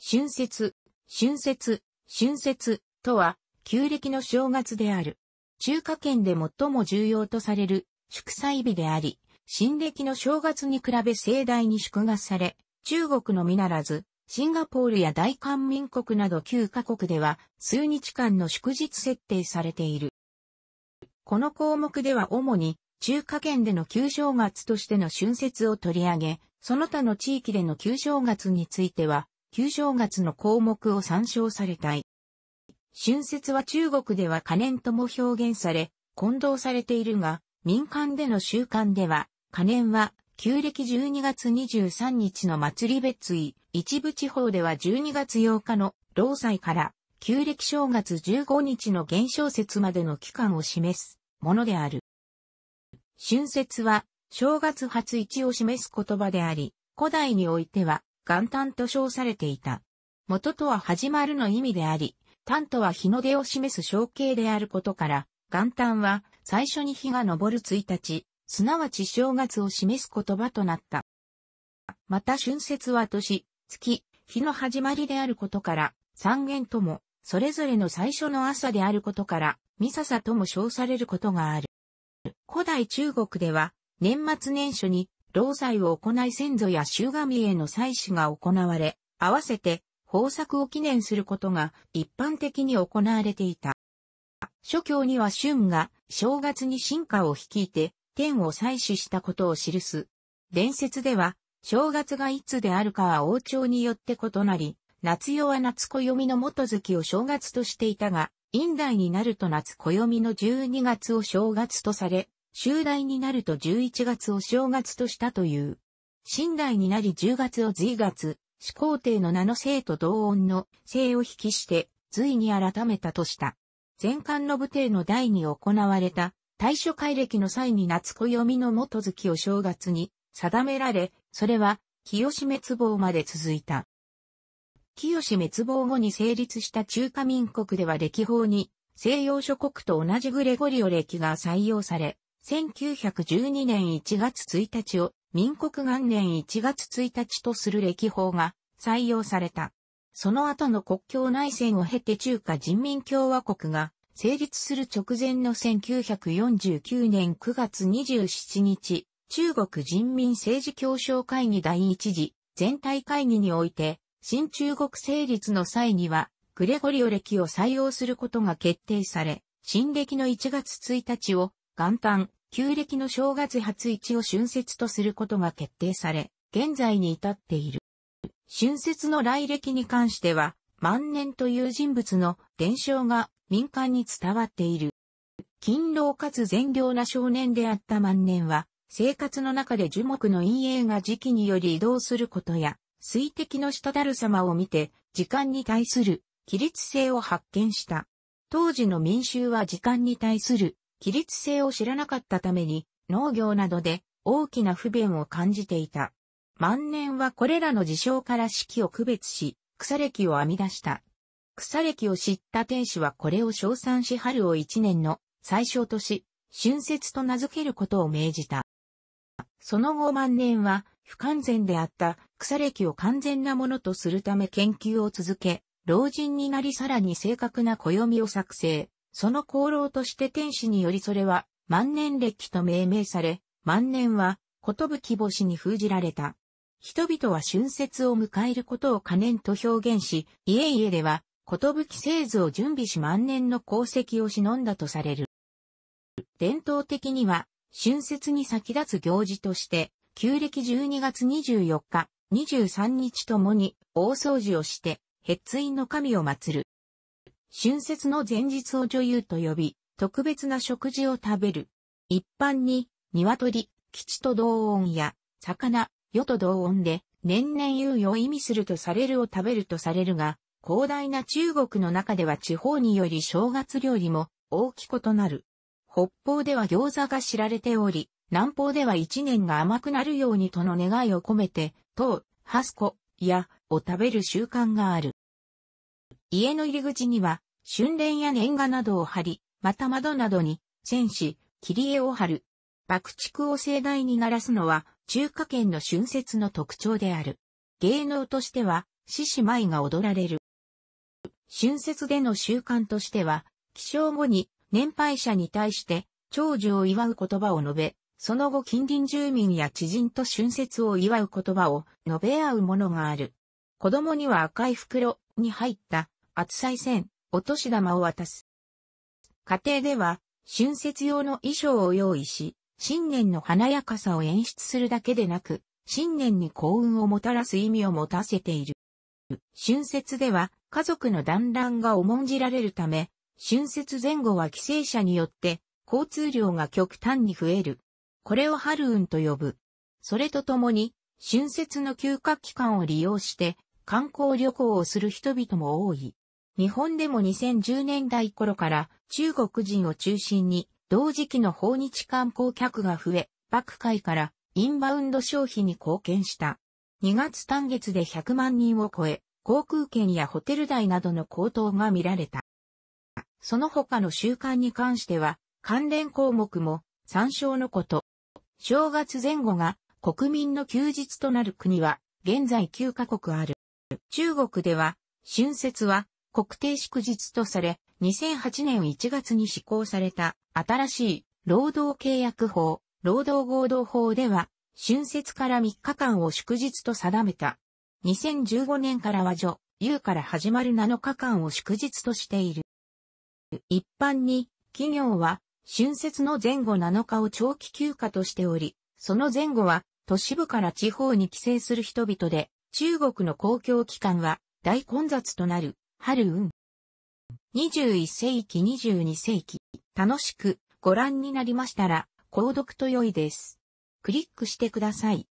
春節、春節、春節とは、旧暦の正月である。中華圏で最も重要とされる祝祭日であり、新暦の正月に比べ盛大に祝賀され、中国のみならず、シンガポールや大韓民国など9カ国では数日間の祝日設定されている。この項目では主に中華圏での旧正月としての春節を取り上げ、その他の地域での旧正月については、旧正月の項目を参照されたい。春節は中国では可年とも表現され、混同されているが、民間での習慣では、可年は、旧暦12月23日の祭り別位、一部地方では12月8日の労祭から、旧暦正月15日の元宵節までの期間を示すものである。春節は、正月初一を示す言葉であり、古代においては、元旦と称されていた。元とは始まるの意味であり、旦とは日の出を示す象形であることから、元旦は最初に日が昇る1日、すなわち正月を示す言葉となった。また春節は年、月、日の始まりであることから、三元とも、それぞれの最初の朝であることから、ミササとも称されることがある。古代中国では、年末年初に、労祭を行い先祖や衆神への祭祀が行われ、合わせて豊作を記念することが一般的に行われていた。諸教には春が正月に進化を率いて天を採取したことを記す。伝説では正月がいつであるかは王朝によって異なり、夏夜は夏暦の元月を正月としていたが、院代になると夏暦の12月を正月とされ、終代になると11月を正月としたという。新代になり10月を随月、始皇帝の名の姓と同音の姓を引きして、隋に改めたとした。前漢の武帝の代に行われた大書改暦の際に夏暦の元月を正月に定められ、それは清滅亡まで続いた。清滅亡後に成立した中華民国では歴法に西洋諸国と同じグレゴリオ暦が採用され、1912年1月1日を民国元年1月1日とする歴法が採用された。その後の国境内戦を経て中華人民共和国が成立する直前の1949年9月27日、中国人民政治協商会議第一次全体会議において、新中国成立の際には、グレゴリオ暦を採用することが決定され、新暦の1月1日を元旦、旧暦の正月初一を春節とすることが決定され、現在に至っている。春節の来歴に関しては、万年という人物の伝承が民間に伝わっている。勤労かつ善良な少年であった万年は、生活の中で樹木の陰影が時期により移動することや、水滴の滴る様を見て、時間に対する規律性を発見した。当時の民衆は時間に対する規律性を知らなかったために、農業などで大きな不便を感じていた。万年はこれらの事象から四季を区別し、草歴を編み出した。草歴を知った天使はこれを称賛し春を一年の最小とし、春節と名付けることを命じた。その後万年は不完全であった草歴を完全なものとするため研究を続け、老人になりさらに正確な暦を作成。その功労として天使によりそれは万年暦と命名され、万年は寿星に封じられた。人々は春節を迎えることを可念と表現し、家々では寿製図を準備し万年の功績を忍んだとされる。伝統的には春節に先立つ行事として、旧暦12月24日、23日ともに大掃除をして、ヘツインの神を祀る。春節の前日を女優と呼び、特別な食事を食べる。一般に、鶏、吉と同音や、魚、世と同音で、年々猶予を意味するとされるを食べるとされるが、広大な中国の中では地方により正月料理も大きく異なる。北方では餃子が知られており、南方では一年が甘くなるようにとの願いを込めて、糖、ハスコ、や、を食べる習慣がある。家の入り口には、春蓮や年賀などを貼り、また窓などに、戦士、切り絵を貼る。爆竹を盛大に鳴らすのは、中華圏の春節の特徴である。芸能としては、獅子舞が踊られる。春節での習慣としては、起床後に年配者に対して長寿を祝う言葉を述べ、その後近隣住民や知人と春節を祝う言葉を述べ合うものがある。子供には赤い袋に入った厚さい線、お年玉を渡す。家庭では春節用の衣装を用意し、新年の華やかさを演出するだけでなく、新年に幸運をもたらす意味を持たせている。春節では家族の団らんが重んじられるため、春節前後は帰省者によって交通量が極端に増える。これを春運と呼ぶ。それとともに、春節の休暇期間を利用して観光旅行をする人々も多い。日本でも2010年代頃から中国人を中心に同時期の訪日観光客が増え、爆海からインバウンド消費に貢献した。2月単月で100万人を超え、航空券やホテル代などの高騰が見られた。その他の習慣に関しては、関連項目も参照のこと。正月前後が国民の休日となる国は、現在9カ国ある。中国では、春節は国定祝日とされ、2008年1月に施行された新しい労働契約法、労働合同法では、春節から3日間を祝日と定めた。2015年からは女、優から始まる7日間を祝日としている。一般に、企業は、春節の前後7日を長期休暇としており、その前後は、都市部から地方に帰省する人々で、中国の公共機関は大混雑となる、春運。21世紀22世紀、楽しくご覧になりましたら、購読と良いです。クリックしてください。